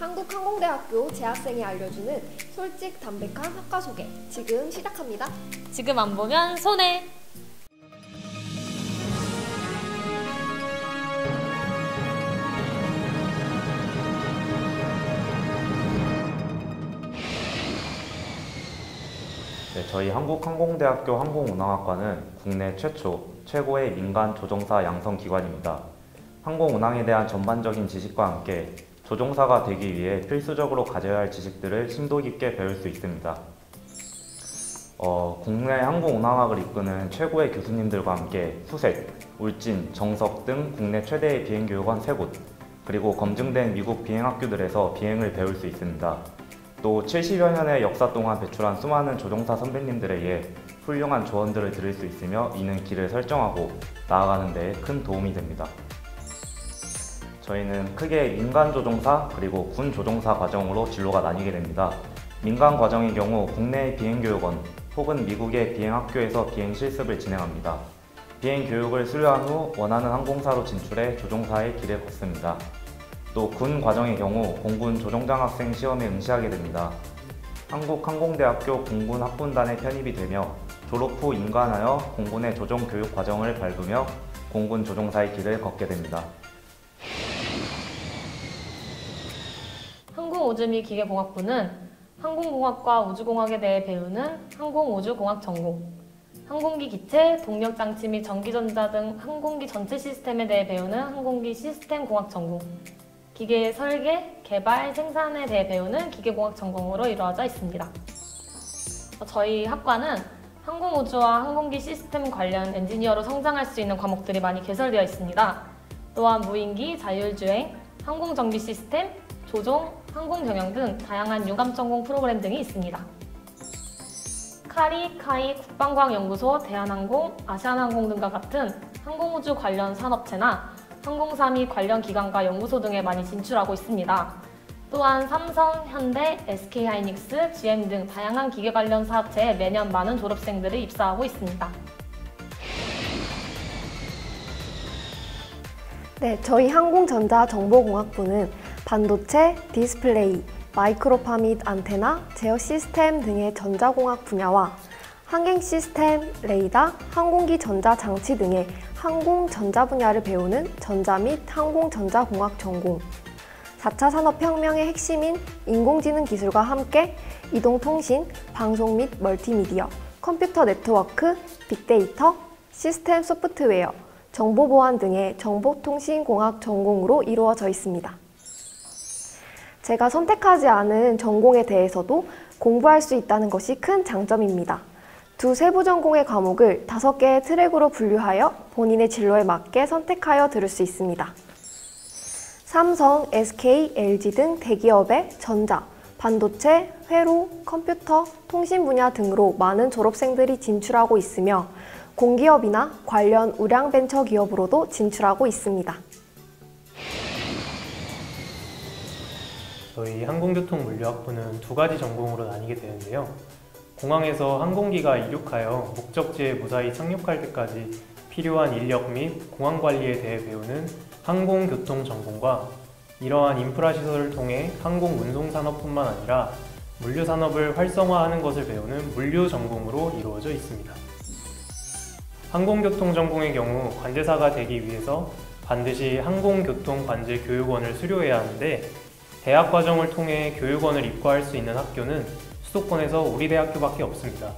한국항공대학교 재학생이 알려주는 솔직 담백한 학과 소개 지금 시작합니다. 지금 안 보면 손해. 네, 저희 한국항공대학교 항공운항학과는 국내 최초, 최고의 민간 조종사 양성 기관입니다. 항공운항에 대한 전반적인 지식과 함께 조종사가 되기 위해 필수적으로 가져야 할 지식들을 심도 깊게 배울 수 있습니다. 어, 국내 항공운항학을 이끄는 최고의 교수님들과 함께 수색, 울진, 정석 등 국내 최대의 비행교육원 3곳, 그리고 검증된 미국 비행학교들에서 비행을 배울 수 있습니다. 또 70여 년의 역사 동안 배출한 수많은 조종사 선배님들에 의해 훌륭한 조언들을 들을 수 있으며 이는 길을 설정하고 나아가는 데 큰 도움이 됩니다. 저희는 크게 민간 조종사 그리고 군 조종사 과정으로 진로가 나뉘게 됩니다. 민간 과정의 경우 국내 비행교육원 혹은 미국의 비행학교에서 비행 실습을 진행합니다. 비행 교육을 수료한 후 원하는 항공사로 진출해 조종사의 길을 걷습니다. 또 군 과정의 경우 공군 조종장 학생 시험에 응시하게 됩니다. 한국항공대학교 공군 학군단에 편입이 되며 졸업 후 인관하여 공군의 조종 교육 과정을 밟으며 공군 조종사의 길을 걷게 됩니다. 항공우주및 기계공학부는 항공공학과 우주공학에 대해 배우는 항공우주공학 전공, 항공기 기체, 동력 장치 및 전기전자 등 항공기 전체 시스템에 대해 배우는 항공기 시스템 공학 전공, 기계의 설계, 개발, 생산에 대해 배우는 기계공학 전공으로 이루어져 있습니다. 저희 학과는 항공우주와 항공기 시스템 관련 엔지니어로 성장할 수 있는 과목들이 많이 개설되어 있습니다. 또한 무인기, 자율주행, 항공정비 시스템, 조종, 항공 경영 등 다양한 융합 전공 프로그램 등이 있습니다. 카리, 카이, 국방과학연구소, 대한항공, 아시아나항공 등과 같은 항공우주 관련 산업체나 항공사 및 관련 기관과 연구소 등에 많이 진출하고 있습니다. 또한 삼성, 현대, SK하이닉스, GM 등 다양한 기계 관련 사업체에 매년 많은 졸업생들이 입사하고 있습니다. 네, 저희 항공전자정보공학부는 반도체, 디스플레이, 마이크로파 및 안테나, 제어 시스템 등의 전자공학 분야와 항행 시스템, 레이더, 항공기 전자 장치 등의 항공 전자 분야를 배우는 전자 및 항공 전자공학 전공, 4차 산업혁명의 핵심인 인공지능 기술과 함께 이동통신, 방송 및 멀티미디어, 컴퓨터 네트워크, 빅데이터, 시스템 소프트웨어, 정보보안 등의 정보통신공학 전공으로 이루어져 있습니다. 제가 선택하지 않은 전공에 대해서도 공부할 수 있다는 것이 큰 장점입니다. 두 세부 전공의 과목을 다섯 개의 트랙으로 분류하여 본인의 진로에 맞게 선택하여 들을 수 있습니다. 삼성, SK, LG 등 대기업의 전자, 반도체, 회로, 컴퓨터, 통신 분야 등으로 많은 졸업생들이 진출하고 있으며 공기업이나 관련 우량 벤처 기업으로도 진출하고 있습니다. 저희 항공교통물리학부는 두 가지 전공으로 나뉘게 되는데요. 공항에서 항공기가 이륙하여 목적지에 무사히 착륙할 때까지 필요한 인력 및 공항 관리에 대해 배우는 항공교통 전공과 이러한 인프라 시설을 통해 항공 운송 산업뿐만 아니라 물류 산업을 활성화하는 것을 배우는 물류 전공으로 이루어져 있습니다. 항공교통 전공의 경우 관제사가 되기 위해서 반드시 항공교통관제교육원을 수료해야 하는데 대학 과정을 통해 교육원을 입과할 수 있는 학교는 수도권에서 우리 대학교밖에 없습니다.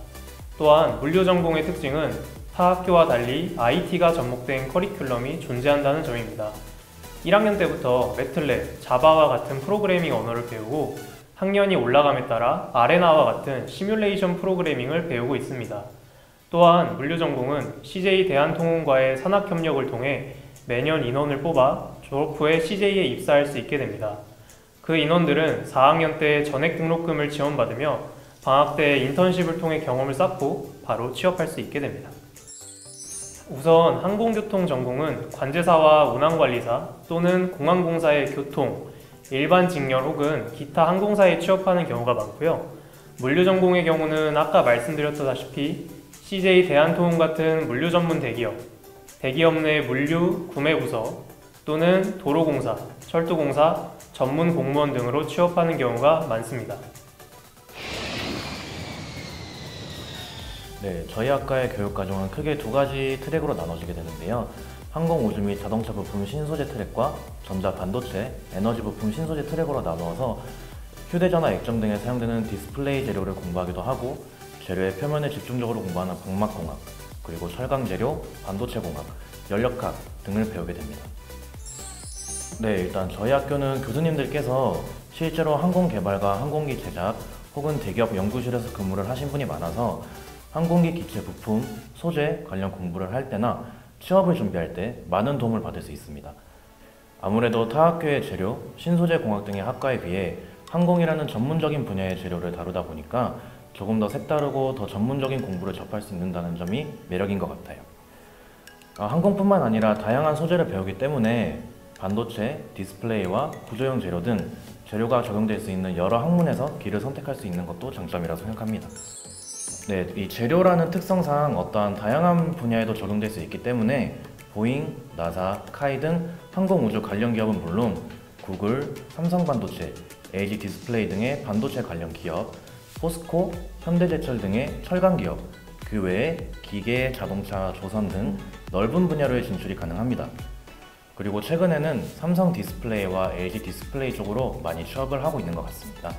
또한 물류 전공의 특징은 타 학교와 달리 IT가 접목된 커리큘럼이 존재한다는 점입니다. 1학년 때부터 매틀랩, 자바와 같은 프로그래밍 언어를 배우고 학년이 올라감에 따라 아레나와 같은 시뮬레이션 프로그래밍을 배우고 있습니다. 또한 물류 전공은 CJ 대한통운과의 산학협력을 통해 매년 인원을 뽑아 졸업 후에 CJ에 입사할 수 있게 됩니다. 그 인원들은 4학년 때 전액 등록금을 지원받으며 방학 때 인턴십을 통해 경험을 쌓고 바로 취업할 수 있게 됩니다. 우선 항공교통 전공은 관제사와 운항관리사 또는 공항공사의 교통, 일반 직렬 혹은 기타 항공사에 취업하는 경우가 많고요. 물류 전공의 경우는 아까 말씀드렸다시피 CJ 대한통운 같은 물류 전문 대기업, 대기업 내 물류 구매 부서 또는 도로공사, 철도공사, 전문 공무원 등으로 취업하는 경우가 많습니다. 네, 저희 학과의 교육 과정은 크게 두 가지 트랙으로 나눠지게 되는데요. 항공 우주 및 자동차 부품 신소재 트랙과 전자 반도체, 에너지 부품 신소재 트랙으로 나누어서 휴대전화 액정 등에 사용되는 디스플레이 재료를 공부하기도 하고 재료의 표면을 집중적으로 공부하는 박막공학, 그리고 철강 재료, 반도체 공학, 열역학 등을 배우게 됩니다. 네, 일단 저희 학교는 교수님들께서 실제로 항공 개발과 항공기 제작 혹은 대기업 연구실에서 근무를 하신 분이 많아서 항공기 기체 부품, 소재 관련 공부를 할 때나 취업을 준비할 때 많은 도움을 받을 수 있습니다. 아무래도 타 학교의 재료, 신소재 공학 등의 학과에 비해 항공이라는 전문적인 분야의 재료를 다루다 보니까 조금 더 색다르고 더 전문적인 공부를 접할 수 있는다는 점이 매력인 것 같아요. 아, 항공뿐만 아니라 다양한 소재를 배우기 때문에 반도체, 디스플레이와 구조형 재료 등 재료가 적용될 수 있는 여러 학문에서 길을 선택할 수 있는 것도 장점이라 생각합니다. 네, 이 재료라는 특성상 어떠한 다양한 분야에도 적용될 수 있기 때문에 보잉, 나사, 카이 등 항공우주 관련 기업은 물론 구글, 삼성반도체, LG 디스플레이 등의 반도체 관련 기업, 포스코, 현대제철 등의 철강 기업, 그 외에 기계, 자동차, 조선 등 넓은 분야로의 진출이 가능합니다. 그리고 최근에는 삼성 디스플레이와 LG 디스플레이 쪽으로 많이 취업을 하고 있는 것 같습니다.